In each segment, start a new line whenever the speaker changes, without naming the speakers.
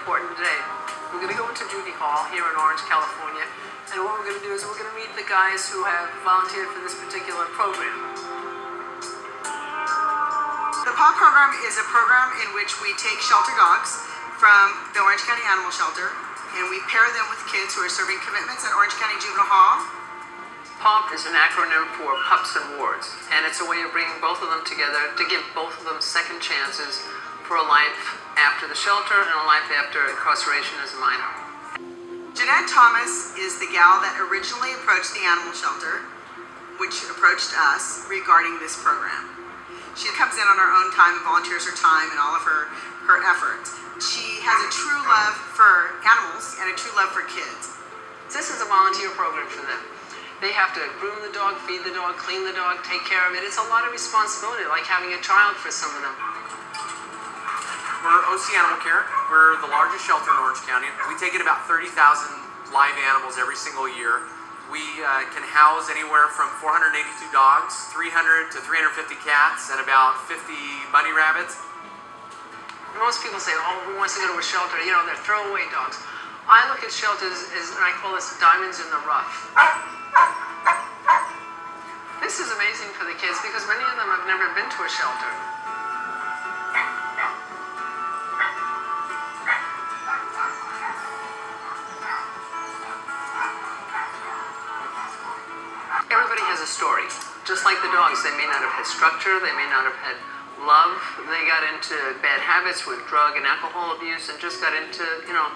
important today. We're going to go into Judy Hall here in Orange, California, and what we're going to do is we're going to meet the guys who have volunteered for this particular program.
The PAW program is a program in which we take shelter dogs from the Orange County Animal Shelter and we pair them with kids who are serving commitments at Orange County Juvenile Hall.
PAW is an acronym for Pups and Wards, and it's a way of bringing both of them together to give both of them second chances for a life after the shelter and a life after incarceration as a minor.
Janette Thomas is the gal that originally approached the animal shelter, which approached us regarding this program. She comes in on her own time and volunteers her time and all of her, her efforts. She has a true love for animals and a true love for kids.
This is a volunteer program for them. They have to groom the dog, feed the dog, clean the dog, take care of it. It's a lot of responsibility, like having a child for some of them.
We're OC Animal Care. We're the largest shelter in Orange County. We take in about 30,000 live animals every single year. We uh, can house anywhere from 482 dogs, 300 to 350 cats, and about 50 bunny rabbits.
Most people say, oh, who wants to go to a shelter? You know, they're throwaway dogs. I look at shelters as, and I call this diamonds in the rough. This is amazing for the kids because many of them have never been to a shelter. Everybody has a story. Just like the dogs, they may not have had structure, they may not have had love. They got into bad habits with drug and alcohol abuse and just got into, you know,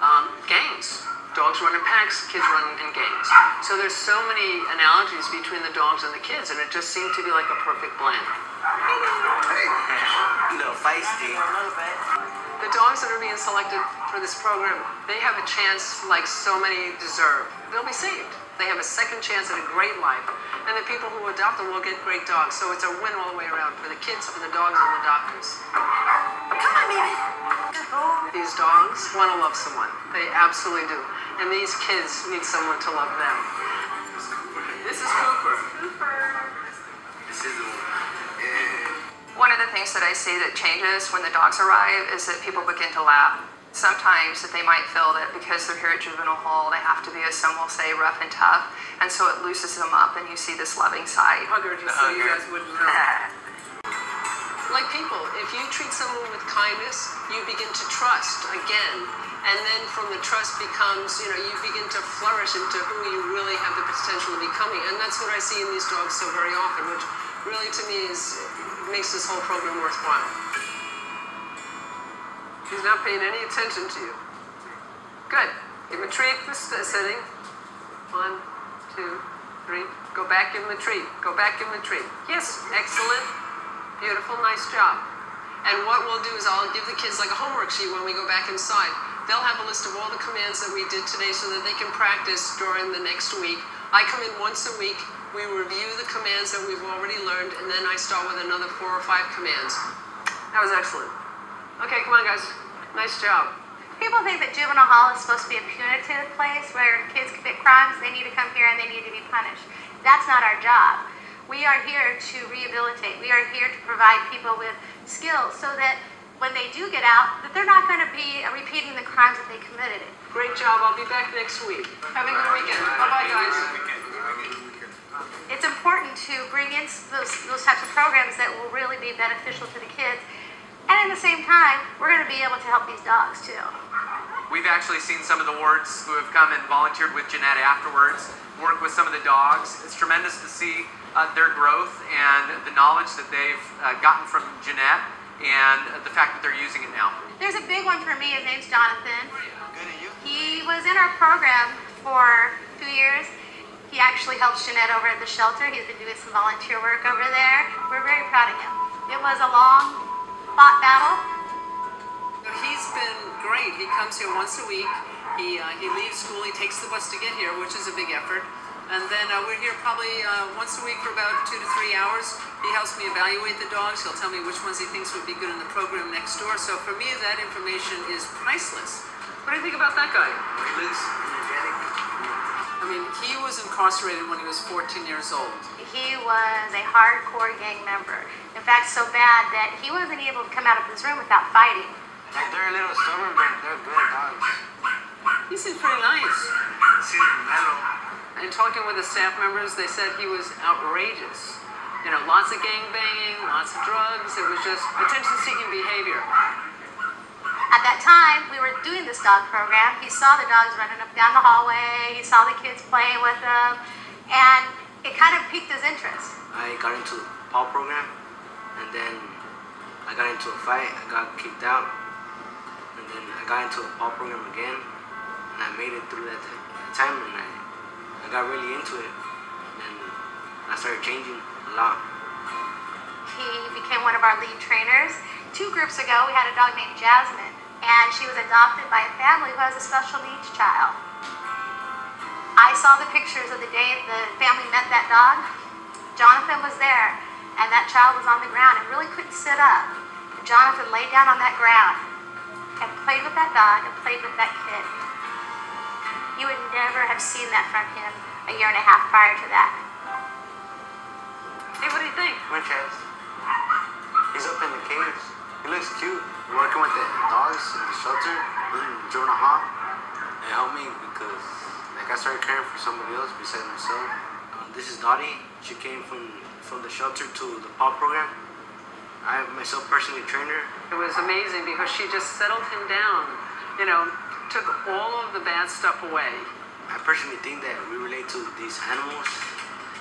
um, gangs. Dogs run in packs, kids run in gangs. So there's so many analogies between the dogs and the kids, and it just seemed to be like a perfect blend.
Hey, a little feisty.
The dogs that are being selected for this program, they have a chance like so many deserve. They'll be saved. They have a second chance at a great life. And the people who adopt them will get great dogs. So it's a win all the way around for the kids, for the dogs, and the doctors.
Come on, baby.
These dogs want to love someone. They absolutely do. And these kids need someone to love them. This is Cooper.
This is the one. Yeah.
One of the things that I see that changes when the dogs arrive is that people begin to laugh. Sometimes that they might feel that because they're here at juvenile hall, they have to be, as some will say, rough and tough, and so it loosens them up, and you see this loving side.
Hugger, just so you guys wouldn't know. Like people, if you treat someone with kindness, you begin to trust again. And then from the trust becomes, you know, you begin to flourish into who you really have the potential of becoming. And that's what I see in these dogs so very often, which really to me is makes this whole program worthwhile. He's not paying any attention to you. Good. Give him a treat for sitting. One, two, three. Go back, give him a treat. Go back, give him a treat. Yes, excellent. Beautiful, nice job. And what we'll do is I'll give the kids like a homework sheet when we go back inside. They'll have a list of all the commands that we did today so that they can practice during the next week. I come in once a week, we review the commands that we've already learned, and then I start with another four or five commands. That was excellent. Okay, come on, guys. Nice job.
People think that juvenile hall is supposed to be a punitive place where kids commit crimes, they need to come here and they need to be punished. That's not our job. We are here to rehabilitate. We are here to provide people with skills so that when they do get out, that they're not going to be uh, repeating the crimes that they committed.
Great job. I'll be back next week. Have a good weekend. Bye bye, guys.
It's important to bring in those, those types of programs that will really be beneficial to the kids. And at the same time, we're going to be able to help these dogs too.
We've actually seen some of the wards who have come and volunteered with Janette afterwards, work with some of the dogs. It's tremendous to see uh, their growth and the knowledge that they've uh, gotten from Janette and the fact that they're using it now.
There's a big one for me. His name's Jonathan.
Good at you.
He was in our program for two years. He actually helps Janette over at the shelter. He's been doing some volunteer work over there. We're very proud of him. It was a long fought battle.
He's been great. He comes here once a week. He, uh, he leaves school, he takes the bus to get here, which is a big effort. And then uh, we're here probably uh, once a week for about two to three hours. He helps me evaluate the dogs. He'll tell me which ones he thinks would be good in the program next door. So for me, that information is priceless. What do you think about that guy?
Loose, energetic.
I mean, he was incarcerated when he was 14 years old.
He was a hardcore gang member. In fact, so bad that he wasn't able to come out of his room without fighting.
Like they're a little stubborn, but they're good dogs.
He seems pretty nice.
Seems mellow.
And talking with the staff members, they said he was outrageous. You know, lots of gang banging, lots of drugs. It was just attention-seeking behavior.
At that time, we were doing this dog program. He saw the dogs running up down the hallway. He saw the kids playing with them, and it kind of piqued his interest.
I got into the PAW program, and then I got into a fight. I got kicked out, and then I got into a PAW program again, and I made it through that time, and I, I got really into it, and I started changing a lot.
He became one of our lead trainers. Two groups ago, we had a dog named Jasmine, and she was adopted by a family who has a special needs child. I saw the pictures of the day the family met that dog. Jonathan was there, and that child was on the ground and really couldn't sit up. And Jonathan laid down on that ground and played with that dog and played with that kid. You would never have seen that from him a year and a half prior to that.
Hey, what do you think?
Winchester. He's up in the cage. He looks cute. Working with the dogs in the shelter, in Jonah Hawk. It helped me because like I started caring for somebody else besides myself.
Um, this is Dottie. She came from from the shelter to the PAW program. I myself personally trained her.
It was amazing because she just settled him down. You know, took all of the bad stuff away.
I personally think that we relate to these animals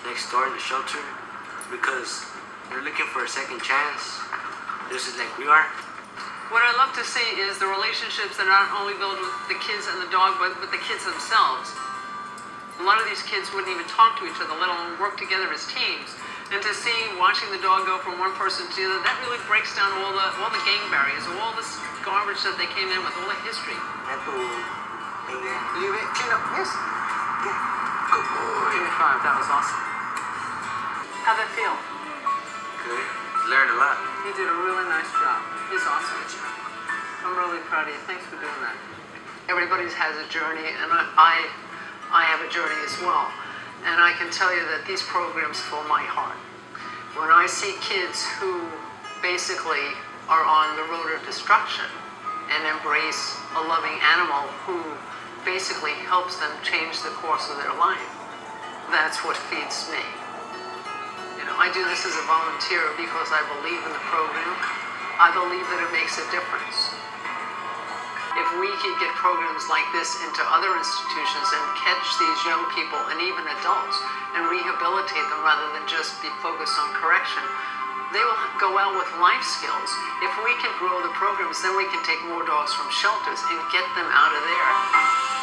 next door in the shelter because they're looking for a second chance, just as like we are.
What I love to see is the relationships that are not only build with the kids and the dog, but with the kids themselves. A lot of these kids wouldn't even talk to each other, let alone work together as teams. And to see watching the dog go from one person to the other, that really breaks down all the all the gang barriers, all this garbage that they came in with, all the history.
Leave it clean up. Yes.
Give me five. That was awesome. How'd that feel?
Good. Learned a lot.
You did a really nice job. He's awesome. I'm really proud of you. Thanks for doing that. Everybody has a journey, and I, I, I have a journey as well. And I can tell you that these programs fill my heart. When I see kids who basically are on the road of destruction and embrace a loving animal who basically helps them change the course of their life, that's what feeds me. I do this as a volunteer because I believe in the program. I believe that it makes a difference. If we could get programs like this into other institutions and catch these young people and even adults and rehabilitate them rather than just be focused on correction, they will go out with life skills. If we can grow the programs, then we can take more dogs from shelters and get them out of there